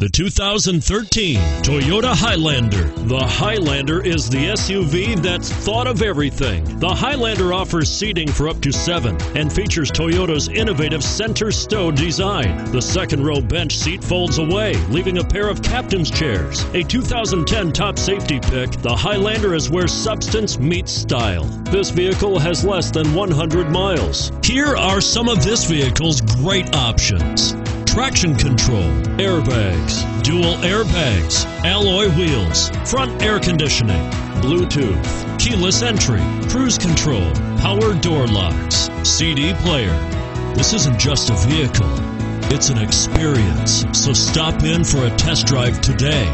The 2013 Toyota Highlander. The Highlander is the SUV that's thought of everything. The Highlander offers seating for up to seven and features Toyota's innovative center stow design. The second row bench seat folds away, leaving a pair of captain's chairs. A 2010 top safety pick, the Highlander is where substance meets style. This vehicle has less than 100 miles. Here are some of this vehicle's great options traction control, airbags, dual airbags, alloy wheels, front air conditioning, Bluetooth, keyless entry, cruise control, power door locks, CD player. This isn't just a vehicle, it's an experience. So stop in for a test drive today.